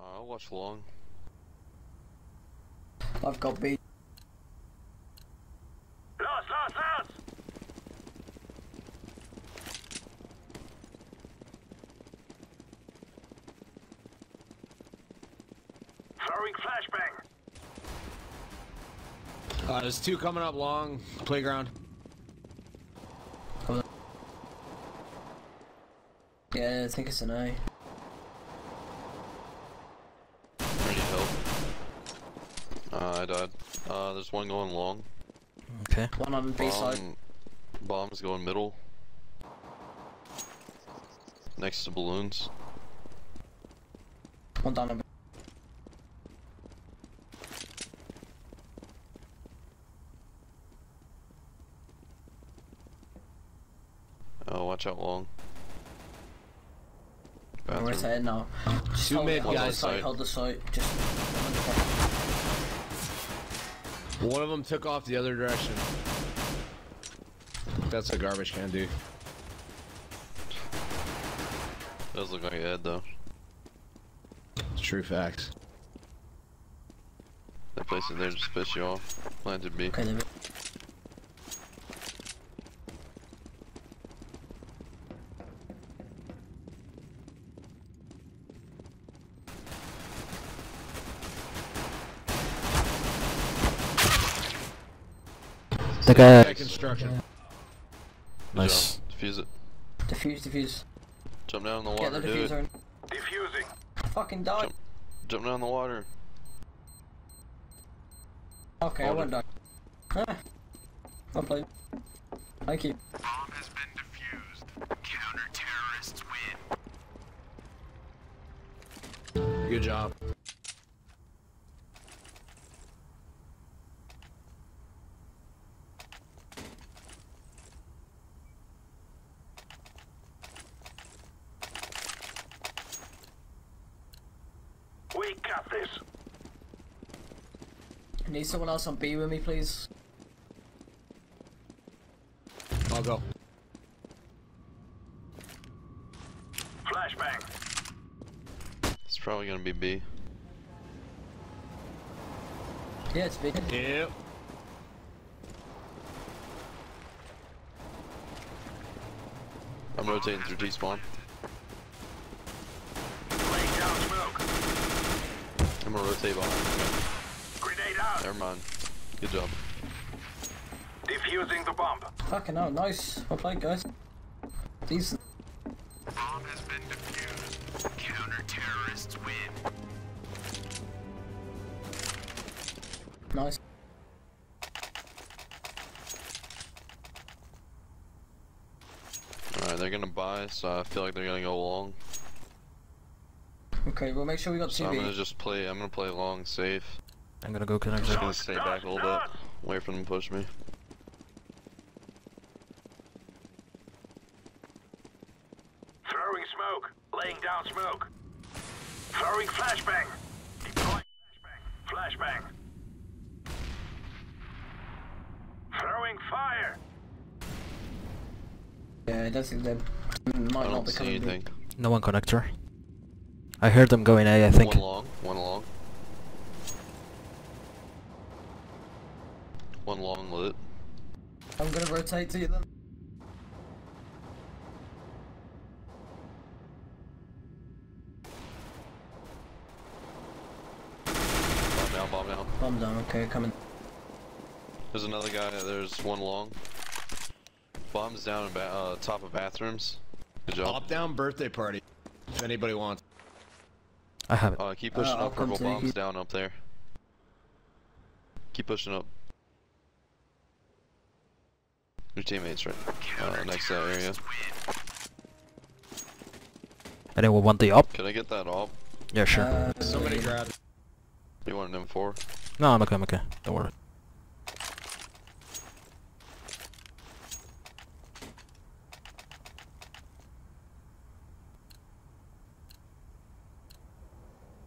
Uh, I'll watch long. I've got B. Lost, lost, lost! Throwing flashbang. Uh, there's two coming up long. Playground. Yeah, I think it's an A. I need help. Uh, I died. Uh, there's one going long. Okay. One on B side. Bomb, bomb's going middle. Next to balloons. One down on B. Oh, watch out long. We're Bathroom. rotating now. Two hold, mid hold the guys. site, hold the site. Just. One of them took off the other direction. That's a garbage can, dude. Does look like a head though. It's true facts. That place in there just piss you off. Planted B. Okay, The guy. Back construction. Nice. job. Defuse it. Defuse, defuse. Jump down in the Get water. the Do diffuser. Defusing. Fucking die. Jump. Jump down in the water. Okay, I Hold won't die. Ah. Well played. Thank you. Bomb has been defused. Counter-terrorists win. Good job. We got this. Need someone else on B with me, please. I'll go. Flashbang. It's probably gonna be B. Yeah, it's big. Yep. I'm rotating through T spawn. Laying down smoke. I'm gonna rotate behind. Grenade. Never mind. Good job. Defusing the bomb. Fucking hell, nice. Well played, guys. Decent. Bomb has been defused. Counter-terrorists win. Nice. Alright, they're gonna buy, so I feel like they're gonna go long. Okay, we'll make sure we got So two I'm gonna just play. I'm gonna play long, safe. I'm gonna go connect Just there. gonna stay back a little bit, wait for them to push me. Throwing smoke. Laying down smoke. Throwing flashbang. Deploying flashbang. Flashbang. Throwing fire. Yeah, I don't think they might I not don't be see coming. anything. No one connector. I heard them going A, I think. One long, one long. One long lit. I'm gonna rotate to you then. Bomb down, bomb down. Bomb down. Okay, coming. There's another guy. There's one long. Bombs down in ba uh, top of bathrooms. Good job. Pop down birthday party. If anybody wants. I have it. Uh, keep pushing I'll up. Purple bombs down up there. Keep pushing up. Your teammates right uh, next to that area. Anyone want the up? Can I get that op? Yeah, sure. Uh, Somebody grab. You want an M4? No, I'm okay, I'm okay. Don't worry.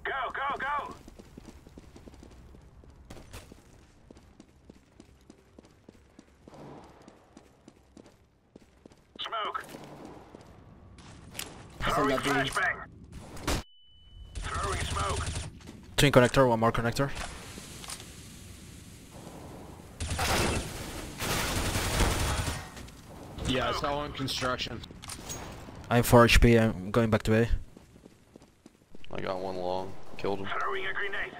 Go, go, go. Smoke. I think Throwing that'd be- flashbang. Throwing smoke. Twin connector, one more connector. Yeah, I saw one construction. I'm 4 HP, I'm going back to A. I got one long. Killed him. Throwing a grenade.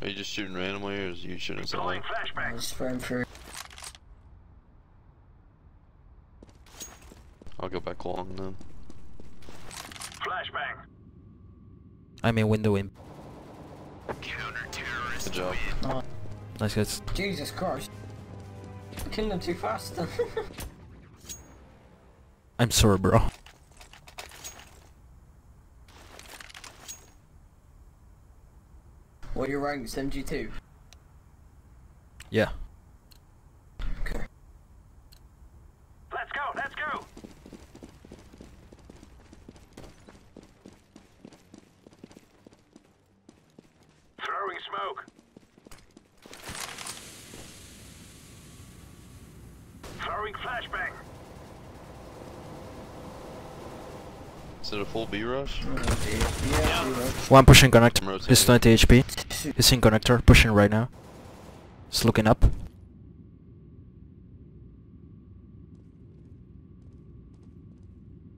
Are you just shooting randomly or is you shooting something? I flashbang. just ran through. I'll go back long then. Flashbang. I'm in window in. Counter-terrorist Good job. Oh, Nice guys. Jesus Christ. I'm killing them too fast. I'm sorry, bro. what are your ranks? MG2? Yeah. Okay. Let's go, let's go. Throwing smoke. Throwing flashbang. Is it a full B rush? Yeah. One pushing connector. I'm He's 20 HP. He's in connector, pushing right now. He's looking up.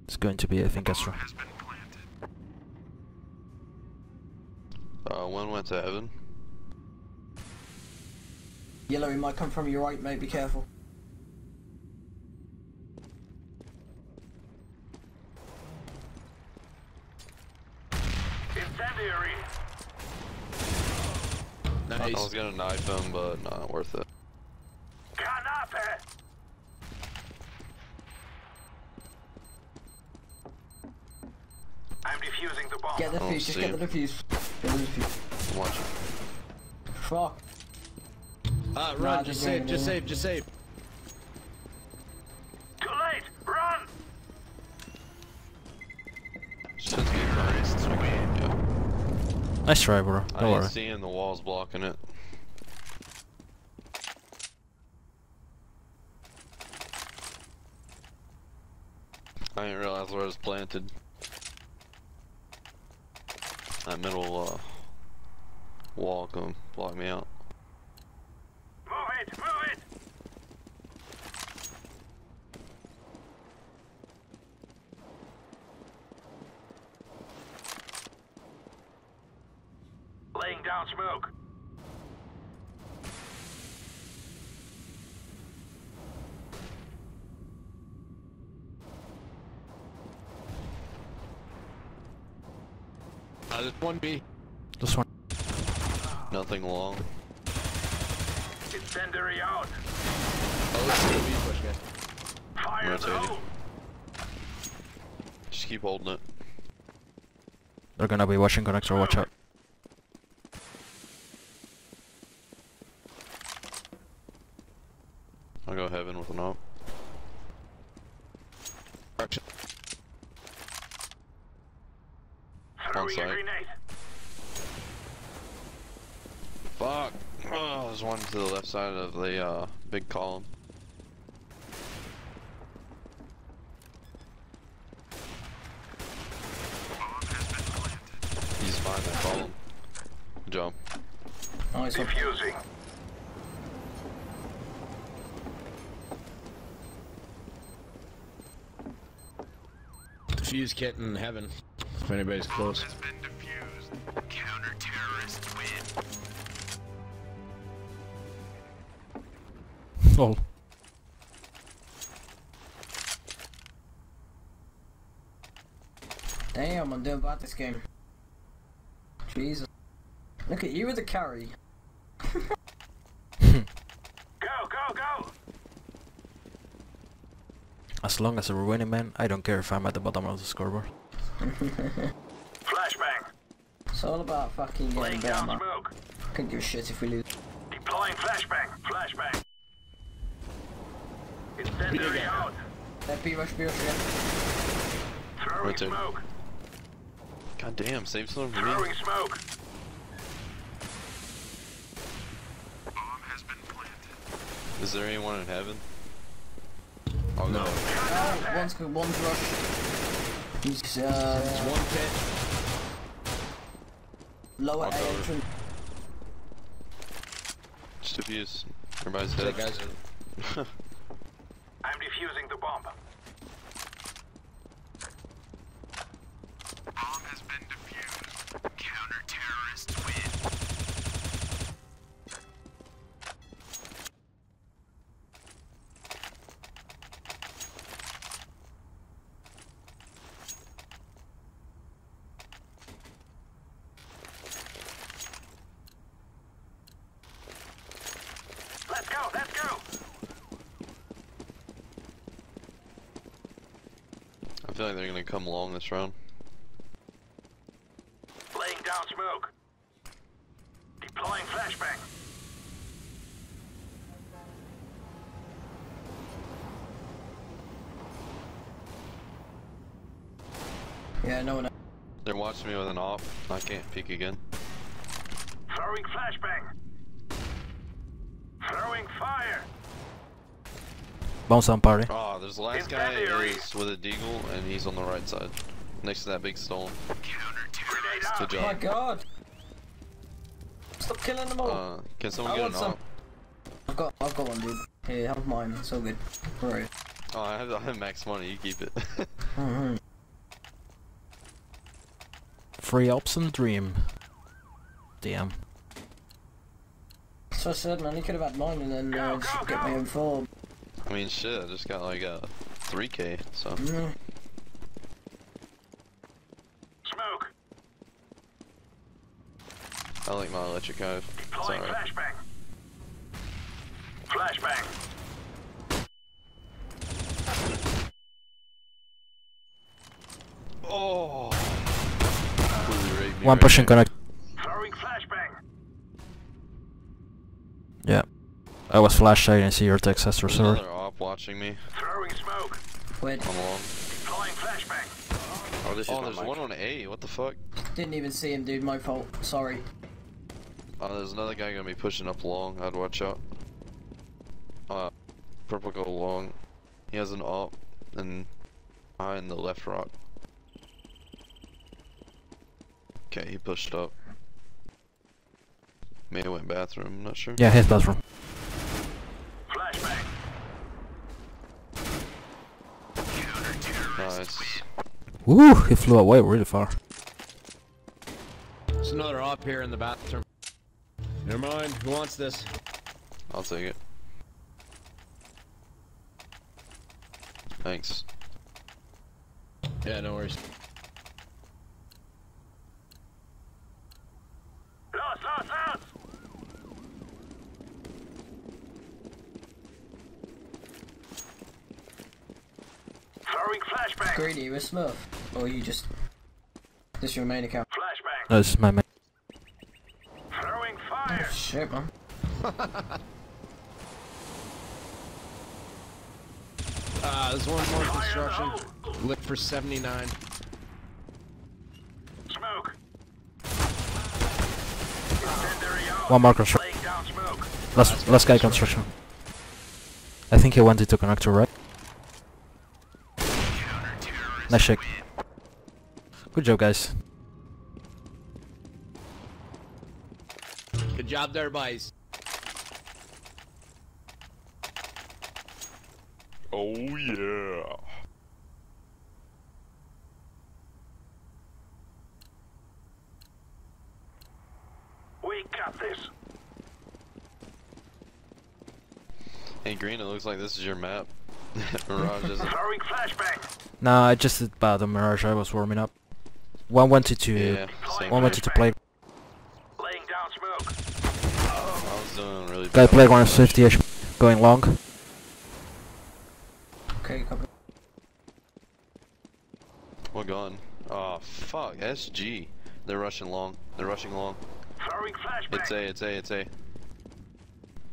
It's going to be, I think, Astro. Has been planted. Uh, one went to heaven. Yellow, he might come from your right, mate. Be careful. Incendiary. I was gonna knife him, but not worth it. Granate. I'm defusing the bomb. Get the defuse. Just get the defuse. Get the defuse. I'm. Fuck. Uh, run, just just save, just save, just save. Too late. Run. Shit's getting nice. Yeah. Nice try, bro. I Don't ain't worry. seeing the walls blocking it. I didn't realize where it was planted. That middle uh, wall gonna block me out. Move it. Move it. Laying down smoke. Uh, there's one B. This one. Nothing long. Incendiary out. Oh, let's do a B push, guys. Fire in the Rotating. hole. Just keep holding it. They're gonna be watching connector, watch out. I'll go heaven with an op. Construction. Throwing a site. Fuck! Oh, there's one to the left side of the uh, big column. He's behind that column. Jump. Nice one. Defusing. Defuse kit in heaven. If anybody's close. Has been defused. Counter-terrorists win. Oh. Damn, I'm doing bad this game. Jesus. Look at you with the carry. Go, go, go. As long as we're winning, man, I don't care if I'm at the bottom of the scoreboard. Flashbang. It's all about fucking getting down man. smoke. Couldn't give a shit if we lose. Deploying flashbang. Flashbang. Incendiary again. out. That B rush, B rush again. Throwing Rotate. smoke. God damn, save some for me. Throwing smoke. Bomb has been planted. Is there anyone in heaven? I'll No. go. Oh, one's good, one's rush. He's, uh, There's one pit. Lower I'll A cover. entrance. Just defuse. Everybody's Hey dead. guys, I'm defusing the bomb. Bomb has been defused. Counter-terrorists win. Let's go, let's go! I feel like they're gonna come long this round. Laying down smoke. Deploying flashbang. Yeah, no one. They're watching me with an op. I can't peek again. Throwing flashbang. Throwing fire. Bounce down party. Ah, oh, there's the last In guy that area. is with a deagle and he's on the right side. Next to that big stone. Counter-terrorist. Good Oh my god! Stop killing them all! Uh, can someone I get want an some. op? I've got, I've got one, dude. Here, have mine. It's all good. Right. Oh, I have, I have max money. You keep it. Mm-hmm. Free ops and dream. Damn. So I said, man, you could have had mine and then uh, Go, just go, get me go. info. I mean, shit. I just got like a 3k. So Mm. Smoke. I like my electric hive. It's Deploying alright. flashbang. Flashbang. Oh. Completely raped me One right pushing there. connect. Throwing flashbang. Yeah. I was flashed. I didn't see your text, Esther. There's Sorry. another op watching me. Throwing smoke. Wait, I'm along. Deploying flashbang. oh this Oh, is there's my one on A. What the fuck? didn't even see him, dude. My fault. Sorry. Uh, there's another guy gonna be pushing up long. I'd watch out. Uh, purple go long. He has an op and I in the left rock. Okay, he pushed up. May have went bathroom. I'm not sure. Yeah, his bathroom. Flashbang. Counter-terrorist. Nice. Woo! He flew away really far. There's another op here in the bathroom. Never mind. Who wants this? I'll take it. Thanks. Yeah, no worries. Lost, lost, lost. Throwing flashbang. Greedy, you a smurf? Or you just... This your main account? Flashbang. No, oh, this is my main. Throwing fire. Shit, man. Ah, there's one more Fire in the construction. hole. Lit for 79. Smoke. One more construction. Laying down smoke. Last, last guy construction. I think he went into connector, right? Nice shake. Good job, guys. Job there, boys. Oh yeah. We got this. Hey Green, it looks like this is your map. Mirage isn't. Throwing flashbang. Nah, I just about the Mirage. I was warming up. One wanted to. Yeah, One same One here. wanted to play. Laying down smoke. I was doing really Guy bad. played 150 HP. Going long. Okay, copy. What gun? Oh fuck, SG. They're rushing long. They're rushing long. It's A, it's A, it's A.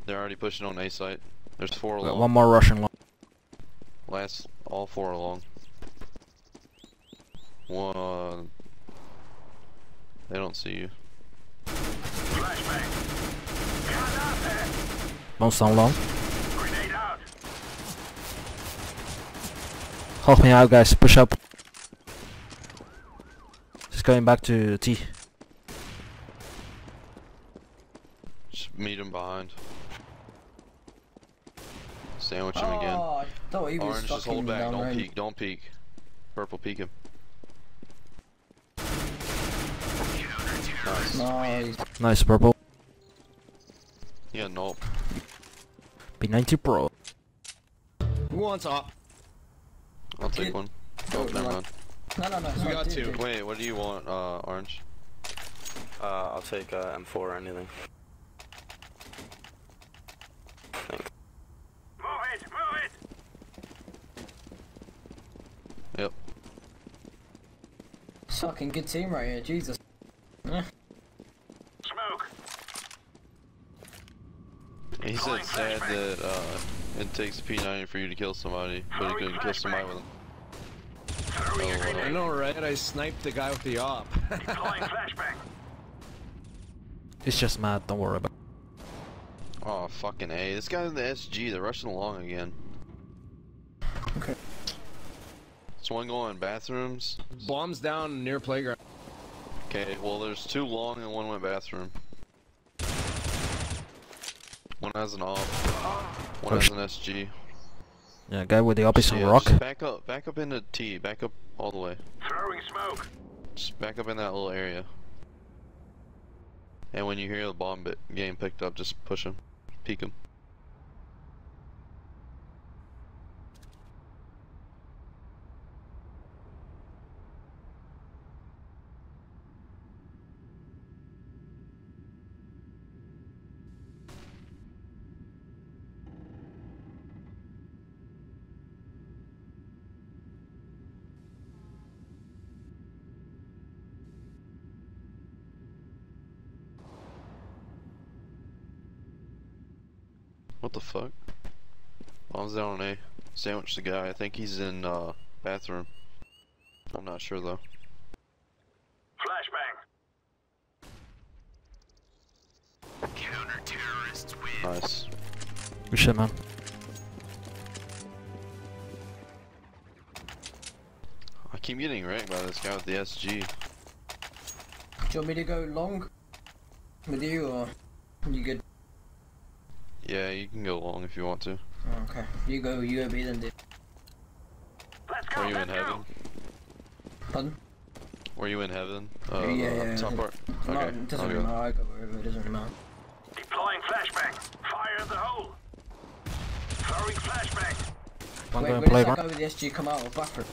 They're already pushing on A site. There's four Got along. One more Russian long. Last, all four along. One. They don't see you. Flashbang. Gun out there. Bounce down long. Help me out, guys. Push up. He's going back to T. Just meet him behind. Sandwich him again. Oh, I thought he was Orange, just hold back. Don't range. peek. Don't peek. Purple, peek him. Nice. Nice. Nice purple. Yeah, nope. P90 Pro. Who wants op? I'll take Kid. one. Oh, Oh, never like- mind. No, no, no. it's We not got two. Wait, what do you want, uh, Orange? Uh, I'll take uh, M4 or anything. Thanks. Move it, move it. Yep. Fucking good team right here, Jesus. Eh. Smoke. He said sad that, uh, it takes a P90 for you to kill somebody, but he couldn't kill somebody with him. Oh, I know, right? I sniped the guy with the op. it's just mad, don't worry about Oh, fucking A. This guy's in the SG, they're rushing along again. Okay. There's one going in bathrooms. Bombs down near playground. Okay, well there's two long and one went bathroom. One has an off. One has an SG. Yeah, guy with the op is on Yeah, rock. back up, back up into T, back up all the way. Throwing smoke. Just back up in that little area. And when you hear the bomb bit getting picked up, just push him, peek him. What the fuck? Bombs down on A. Sandwich the guy. I think he's in uh bathroom. I'm not sure though. Flashbang. Counter terrorists win. Nice. Good shit, man. I keep getting wrecked by this guy with the SG. Do you want me to go long with you or you good? Yeah, you can go long if you want to. Oh, okay. You go, you go B then dude. Let's go. Were you in let's go. heaven? Pardon? Were you in heaven? Uh, Yeah, the yeah, Top yeah. part? No, Okay. it doesn't really matter, I go wherever, it doesn't really matter. Deploying flashbang. Fire the hole. Throwing flashbang. One Wait, going where does that guy with the SG come out of bathroom?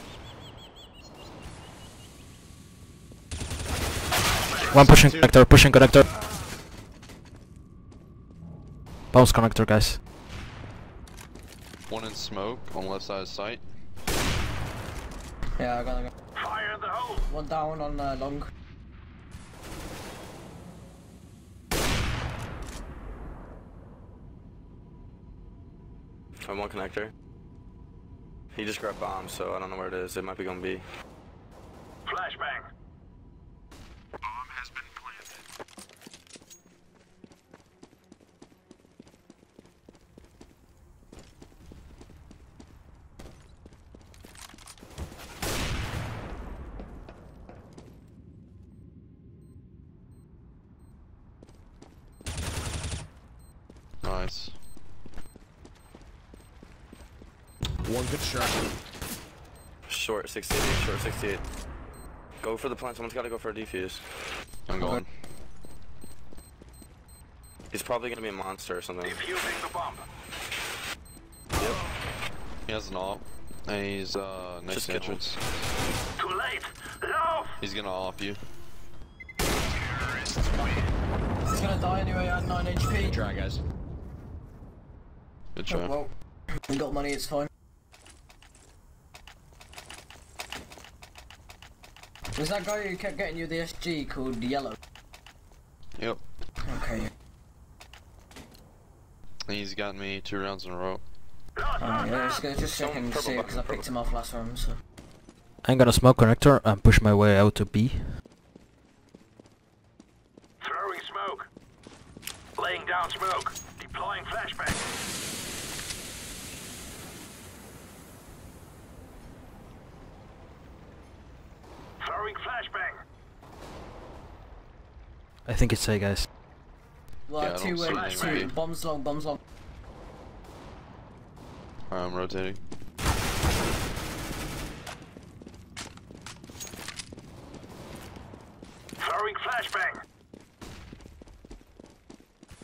One pushing connector, pushing connector. Bounce connector, guys. One in smoke on left side of sight. Yeah, I got, I got Fire the hole. one down on uh, long. I have one connector. He just grabbed bombs, so I don't know where it is. It might be gonna be. Flashbang. Bomb has been planted. Nice. One good shot. Short 68, short 68. Go for the plant. Someone's got to go for a defuse. I'm going. He's probably going to be a monster or something. Defusing the bomb. Yep. He has an op. And he's uh next Just to entrance. Too late. Low. He's gonna off you. He's gonna die anyway at 9 Good HP. try, guys. Good Oh, well, we got money, it's fine. Was that guy who kept getting you the SG called Yellow? Yep. Okay. And he's got me two rounds in a row. Oh, yeah, just, that. go, just check Don't and see because I picked him off last round. So I'm gonna smoke connector and push my way out to B. Throwing smoke. Laying down smoke. Deploying flashbang. Throwing flashbang. I think it's A, guys. Well, Yeah, I two, don't see uh, anything two. ready. Bombs long, bombs long. Alright, I'm rotating. Throwing flashbang.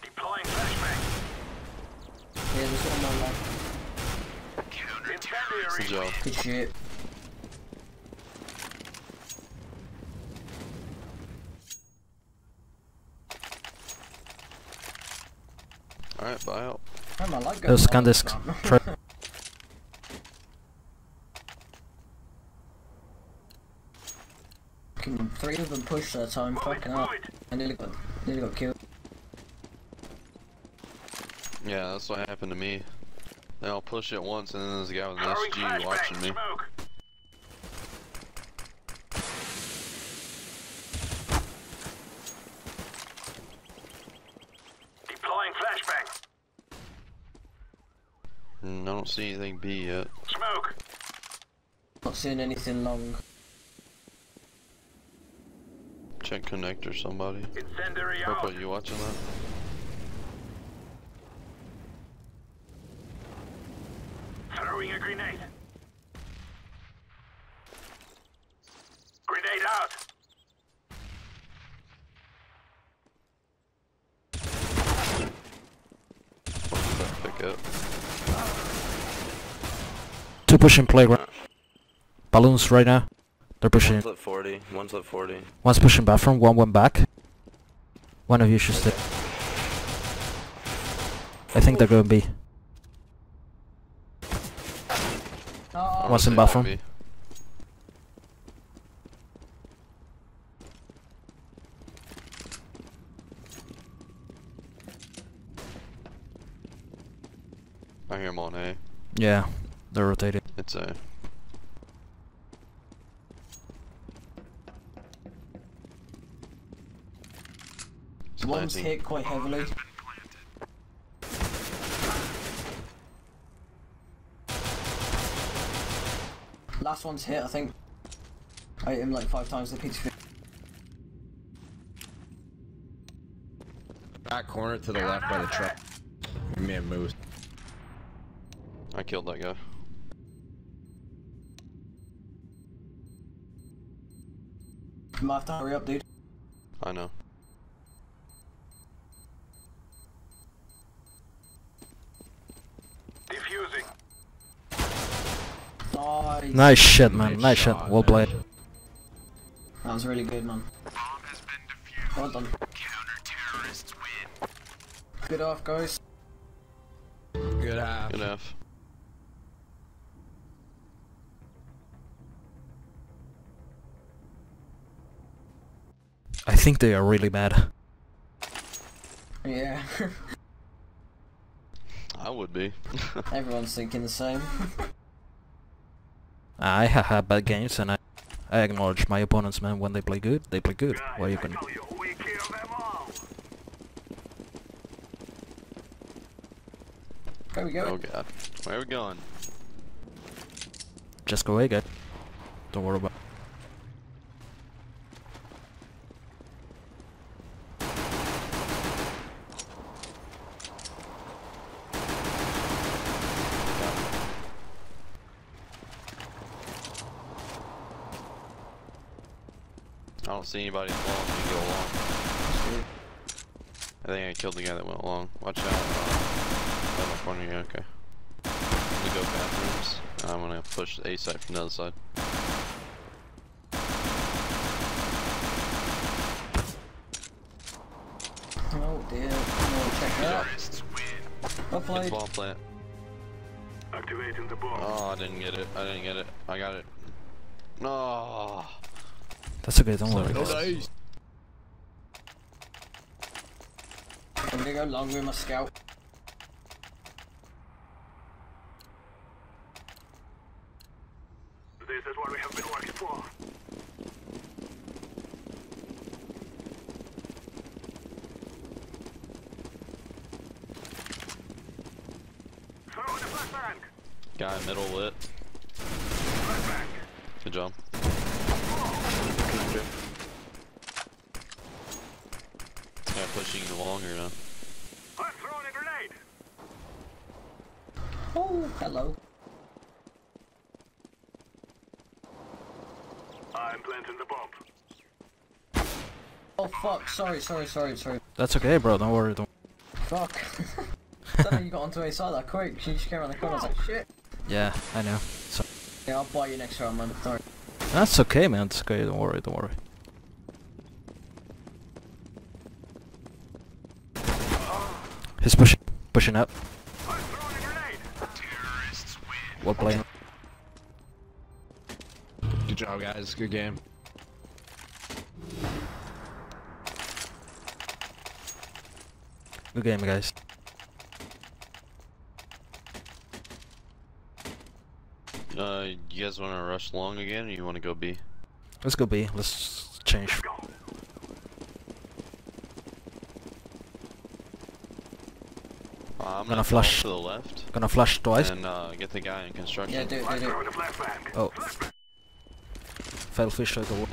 Deploying flashbang. Yeah, there's one more left. Counter Good job. Good shit. Alright, buy out. Damn, I like going scan this. Fucking Three of them pushed that time, fucking up. I nearly got, nearly got killed. Yeah, that's what happened to me. They all push it once and then there's a guy with an SG watching flashbang. me. Smoke. Deploying flashbang. Mm, I don't see anything B yet. Smoke. Not seeing anything long. Check connector somebody. Incendiary out. Purple, you watching that? Throwing a grenade. Grenade out. What did that pick up? Two pushing playground. Balloons right now. They're pushing. One's at 40. One's at 40. One's pushing bathroom. One went back. One of you should stay. I think they're going B. Oh, What's in Rotate bathroom? I hear him on A. Yeah, they're rotating. It's A. It's one's planting. hit quite heavily. Last one's hit, I think. I hit him like five times the PT. Back corner to the left by the truck. Man may have moved. I killed that guy. You might have to hurry up, dude. I know. Defusing. Nice. Nice shit, man. Nice Nice shit. shot, Well man. played. That was really good, man. Bomb has. Well done. Counter-terrorists win. Good off, guys. Good half. Good F. think they are really bad. Yeah. I would be. Everyone's thinking the same. I have had bad games and I, I acknowledge my opponents, man. When they play good, they play good. What you can you, we kill them all. There we go. oh god. Where are we going? just go away, guy. Don't worry about. I don't see anybody along. You go along. I think I killed the guy that went along. Watch out. Uh, right in the corner here. Okay. I'm gonna go bathrooms. I'm gonna push the A side from the other side. Oh dear. Oh, check that. Terrorists win. Well Good played. ball plant. Activating the bomb. Oh, I didn't get it. I didn't get it. I got it. No. That's okay. Don't worry. Sorry. guys. I'm gonna go long with my scout. This is what we have been working for. Throw in the flashbang. Guy middle lit. Flashbang. Good job. Connector. Guy pushing you longer now. Oh, hello. I'm planting the bomb. Oh fuck, sorry, sorry, sorry, sorry. That's okay, bro. Don't worry. Don't. Fuck. I you got onto a side that quick. She just came around the corner. I was like, shit. Yeah, I know. So Yeah, I'll buy you next round, man. Sorry. that's okay, man. It's okay. Don't worry. Don't worry. He's pushing, pushing up. I'm throwing a grenade. Terrorists win. Well playing. Good job, guys. Good game. Good game, guys. Uh, you guys want to rush long again, or you want to go B? Let's go B. Let's change. Uh, I'm Gonna gonna flush. to the left Gonna flush twice. and uh, get the guy in construction. Yeah, do it, do it, do Throwing it. a flashbang. Oh. Fell fish out the wall.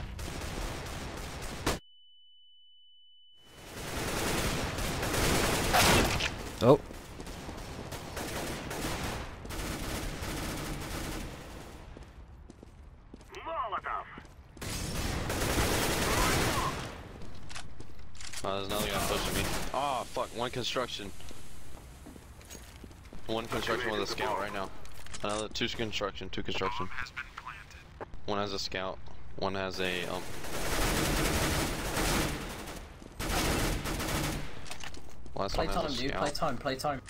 Oh. Uh, there's another guy pushing me. Oh fuck! One construction. One construction with a scout right now. Another two construction, two construction. One has a scout. One has a um. Play time, dude. Play time, play time.